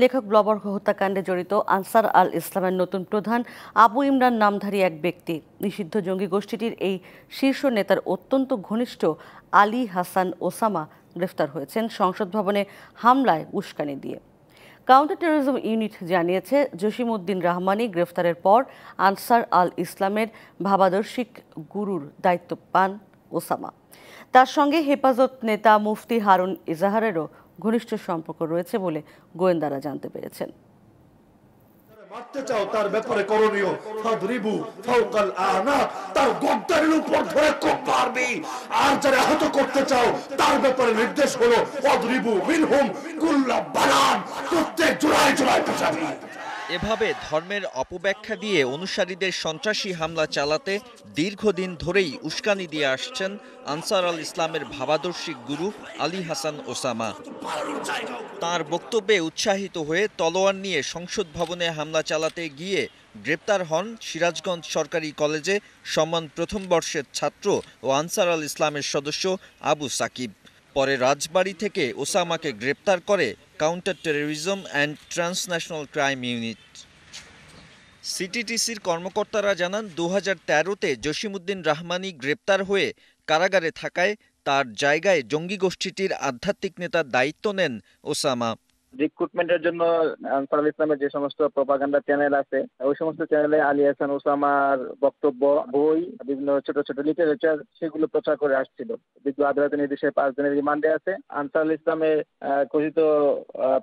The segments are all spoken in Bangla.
লেখক ব্লবর্গ হত্যাকাণ্ডে জড়িত আনসার আল ইসলামের নতুন প্রধান আবু ইমরান নামধারী এক ব্যক্তি। নিষিদ্ধ জঙ্গি গোষ্ঠীটির এই শীর্ষ নেতার অত্যন্ত ঘনিষ্ঠ আলী হাসান ওসামা গ্রেফতার হয়েছেন সংসদ ভবনে হামলায় উস্কানি দিয়ে। কাউন্টার টেরোরিজম ইউনিট জানিয়েছে, জসিমউদ্দিন রহমানি গ্রেফতারের পর আনসার আল ইসলামের ভাবাদর্শিক গুরুর দায়িত্ব পান ওসামা। তার সঙ্গে হেফাজত নেতা মুফতি হারুন ইজাহারেরও ঘনিষ্ঠ সম্পর্ক রয়েছে বলে গোয়েন্দারা জানতে পেরেছেন। মারতে চাও তার ব্যাপারে করণীয়। ফাদরিবু ফাওকাল আনা তার গদ্দারের উপর ধরে কোপ মারবি। আর যারা আহত করতে চাও, তার ব্যাপারে নির্দেশ হলো, ফাদরিবু মিনহুম কুল্লা বানান, প্রত্যেক জোড়ায় জোড়ায় এভাবে ধর্মের অপব্যাখ্যা দিয়ে অনুসারীদের সন্ত্রাসী হামলা চালাতে দীর্ঘদিন ধরেই উস্কানি দিয়ে আসছেন আনসার আল ইসলামের ভাবাদর্শিক গুরু আলী হাসান ওসামা। তার বক্তব্যে উৎসাহিত হয়ে তলোয়ার নিয়ে সংসদ ভবনে হামলা চালাতে গিয়ে গ্রেপ্তার হন সিরাজগঞ্জ সরকারি কলেজে সম্মান প্রথম বর্ষের ছাত্র ও আনসার আল ইসলামের সদস্য আবু সাকিব। পরে রাজবাড়ী থেকে ওসামাকে গ্রেপ্তার করে counter terrorism and transnational crime unit সিটিটিসির কর্মকর্তারা জানান দু হাজার তেরোতে জসিমুদ্দিন রাহমানি গ্রেপ্তার হয়ে কারাগারে থাকায় তার জায়গায় জঙ্গি গোষ্ঠীটির আধ্যাত্মিক নেতার দায়িত্ব নেন ওসামা। রিক্রুটমেন্টের জন্য আনসারুল ইসলামের যে সমস্ত প্রপাগান্ডা চ্যানেল আছে, ওই সমস্ত চ্যানেলে আলী হাসান ওসামার বক্তব্য, বই, বিভিন্ন ছোট ছোট লিটারেচার সেগুলো প্রচার করে আসছিল। বিজ্ঞ আদালতের নির্দেশে পাঁচ দিনের রিমান্ডে আছে। আনসারুল ইসলামের কথিত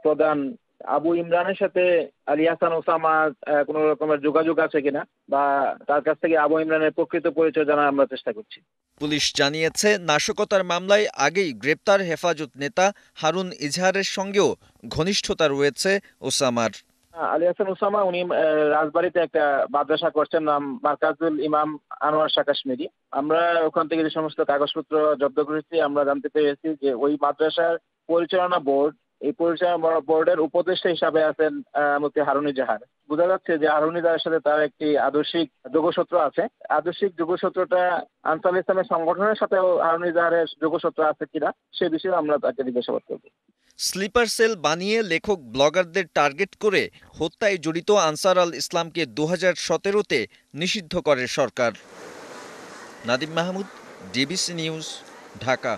প্রধান আবু ইমরানের সাথে আলী হাসান ওসামা কোনো রকমের যোগাযোগ আছে কিনা? বা তার কাছ থেকে আবু ইমরানের প্রকৃত পরিচয় জানার আমরা চেষ্টা করছি। পুলিশ জানিয়েছে নাশকতার মামলায় আগেই গ্রেপ্তার হেফাজত নেতা হারুন ইজহারের সঙ্গেও ঘনিষ্ঠতা রয়েছে ওসামার। আলী হাসান ওসামা উনি রাজবাড়িতে একটা মাদ্রাসা করছেন নাম মার্কাজুল ইমাম আনোয়ার শাহ কাশ্মীরি আমরা ওখান থেকে যে সমস্ত কাগজপত্র জব্দ করেছি আমরা জানতে পেরেছি যে ওই মাদ্রাসার পরিচালনা বোর্ড এই পরিচালনা বোর্ডের উপদেষ্টা হিসাবে আছেন মুফতি হারুনি জাহার বোঝা যাচ্ছে যে হারুনি জাহারের সাথে তার একটি আদর্শিক যোগসূত্র আছে। আদর্শিক যোগসূত্রটা আনসার ইসলামের সংগঠনের সাথেও হারুনি জাহারের যোগসূত্র আছে কিনা, সে বিষয়ে আমরা তাকে জিজ্ঞাসাবাদ করব। স্লিপার সেল বানিয়ে লেখক ব্লগারদের টার্গেট করে হত্যায় জড়িত আনসার আল ইসলামকে দু হাজার সতেরোতে নিষিদ্ধ করে সরকার। Nadim Mahmud, DBC news, Dhaka.